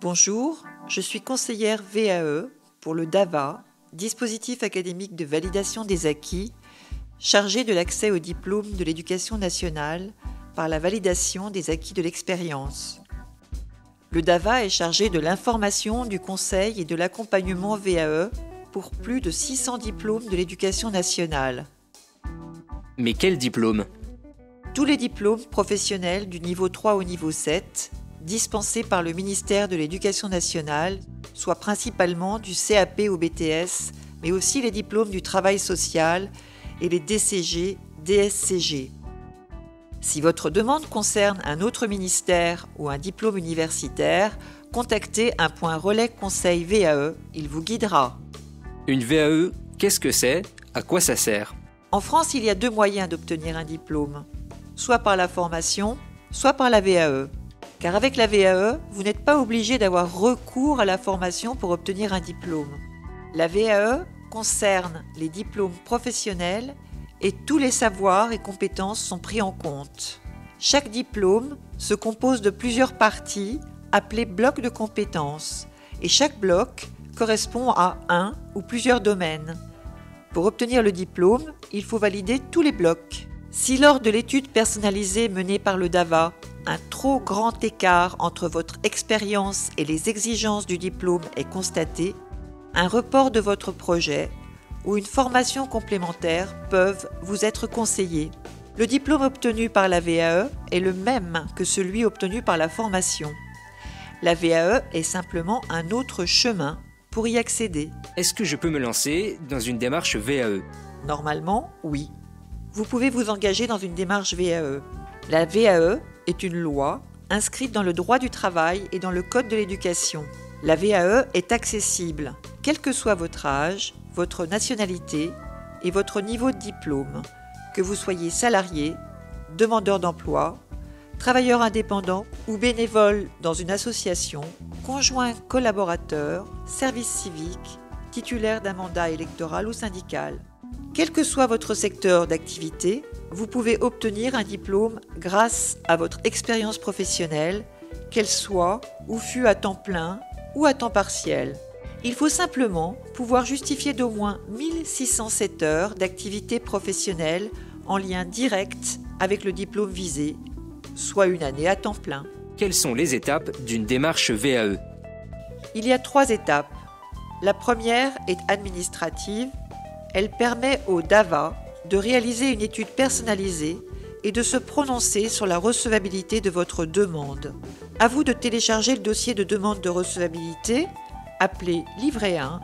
Bonjour, je suis conseillère VAE pour le DAVA, dispositif académique de validation des acquis, chargé de l'accès au diplôme de l'éducation nationale par la validation des acquis de l'expérience. Le DAVA est chargé de l'information, du conseil et de l'accompagnement VAE pour plus de 600 diplômes de l'éducation nationale. Mais quel diplôme? Tous les diplômes professionnels du niveau 3 au niveau 7 dispensés par le ministère de l'Éducation nationale, soit principalement du CAP au BTS, mais aussi les diplômes du travail social et les DCG, DSCG. Si votre demande concerne un autre ministère ou un diplôme universitaire, contactez un point relais conseil VAE, il vous guidera. Une VAE, qu'est-ce que c'est? À quoi ça sert? En France, il y a deux moyens d'obtenir un diplôme, soit par la formation, soit par la VAE. Car avec la VAE, vous n'êtes pas obligé d'avoir recours à la formation pour obtenir un diplôme. La VAE concerne les diplômes professionnels et tous les savoirs et compétences sont pris en compte. Chaque diplôme se compose de plusieurs parties appelées blocs de compétences et chaque bloc correspond à un ou plusieurs domaines. Pour obtenir le diplôme, il faut valider tous les blocs. Si lors de l'étude personnalisée menée par le DAVA, un trop grand écart entre votre expérience et les exigences du diplôme est constaté, un report de votre projet ou une formation complémentaire peuvent vous être conseillés. Le diplôme obtenu par la VAE est le même que celui obtenu par la formation. La VAE est simplement un autre chemin pour y accéder. Est-ce que je peux me lancer dans une démarche VAE Normalement, oui. Vous pouvez vous engager dans une démarche VAE. La VAE est une loi inscrite dans le droit du travail et dans le Code de l'éducation. La VAE est accessible, quel que soit votre âge, votre nationalité et votre niveau de diplôme, que vous soyez salarié, demandeur d'emploi, travailleur indépendant ou bénévole dans une association, conjoint collaborateur, service civique, titulaire d'un mandat électoral ou syndical. Quel que soit votre secteur d'activité, vous pouvez obtenir un diplôme grâce à votre expérience professionnelle, qu'elle soit ou fût à temps plein ou à temps partiel. Il faut simplement pouvoir justifier d'au moins 1607 heures d'activité professionnelle en lien direct avec le diplôme visé, soit une année à temps plein. Quelles sont les étapes d'une démarche VAE Il y a trois étapes. La première est administrative. Elle permet au DAVA de réaliser une étude personnalisée et de se prononcer sur la recevabilité de votre demande. À vous de télécharger le dossier de demande de recevabilité, appelé Livret 1,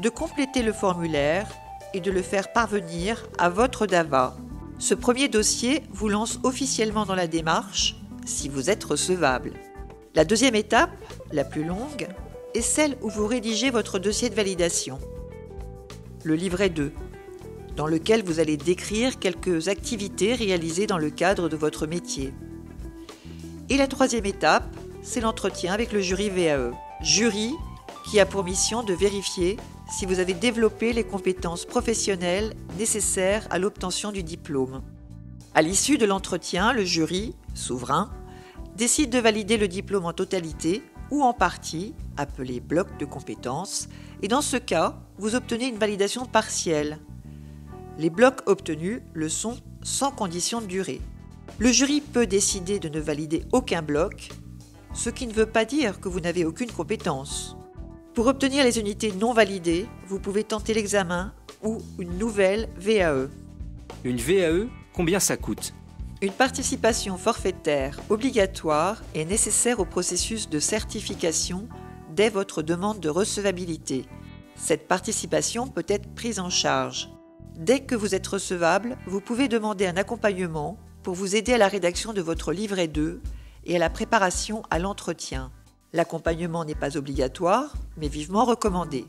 de compléter le formulaire et de le faire parvenir à votre DAVA. Ce premier dossier vous lance officiellement dans la démarche si vous êtes recevable. La deuxième étape, la plus longue, est celle où vous rédigez votre dossier de validation. Le livret 2, dans lequel vous allez décrire quelques activités réalisées dans le cadre de votre métier. Et la troisième étape, c'est l'entretien avec le jury VAE. Jury qui a pour mission de vérifier si vous avez développé les compétences professionnelles nécessaires à l'obtention du diplôme. À l'issue de l'entretien, le jury, souverain, décide de valider le diplôme en totalité ou en partie, appelé bloc de compétences, et dans ce cas, vous obtenez une validation partielle, les blocs obtenus le sont sans condition de durée. Le jury peut décider de ne valider aucun bloc, ce qui ne veut pas dire que vous n'avez aucune compétence. Pour obtenir les unités non validées, vous pouvez tenter l'examen ou une nouvelle VAE. Une VAE, combien ça coûte? Une participation forfaitaire obligatoire est nécessaire au processus de certification dès votre demande de recevabilité. Cette participation peut être prise en charge. Dès que vous êtes recevable, vous pouvez demander un accompagnement pour vous aider à la rédaction de votre livret 2 et à la préparation à l'entretien. L'accompagnement n'est pas obligatoire, mais vivement recommandé.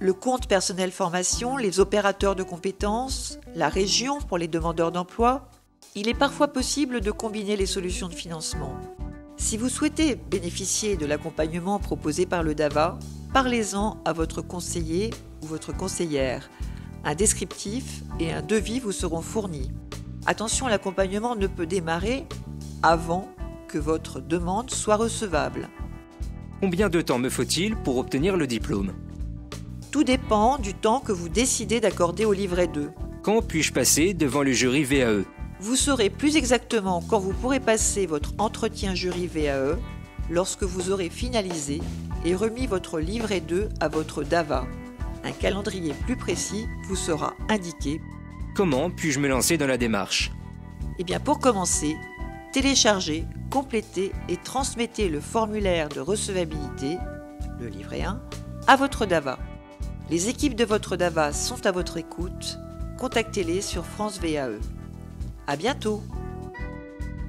Le compte personnel formation, les opérateurs de compétences, la région pour les demandeurs d'emploi, il est parfois possible de combiner les solutions de financement. Si vous souhaitez bénéficier de l'accompagnement proposé par le DAVA, parlez-en à votre conseiller ou votre conseillère un descriptif et un devis vous seront fournis. Attention, l'accompagnement ne peut démarrer avant que votre demande soit recevable. Combien de temps me faut-il pour obtenir le diplôme? Tout dépend du temps que vous décidez d'accorder au livret 2. Quand puis-je passer devant le jury VAE Vous saurez plus exactement quand vous pourrez passer votre entretien jury VAE lorsque vous aurez finalisé et remis votre livret 2 à votre DAVA. Un calendrier plus précis vous sera indiqué. Comment puis-je me lancer dans la démarche? Eh bien pour commencer, téléchargez, complétez et transmettez le formulaire de recevabilité, le livret 1, à votre DAVA. Les équipes de votre DAVA sont à votre écoute. Contactez-les sur France VAE. À bientôt.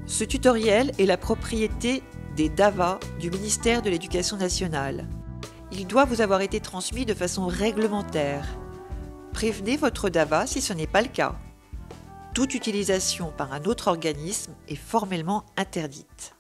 Ce tutoriel est la propriété des DAVA du ministère de l'Éducation nationale. Il doit vous avoir été transmis de façon réglementaire. Prévenez votre DAVA si ce n'est pas le cas. Toute utilisation par un autre organisme est formellement interdite.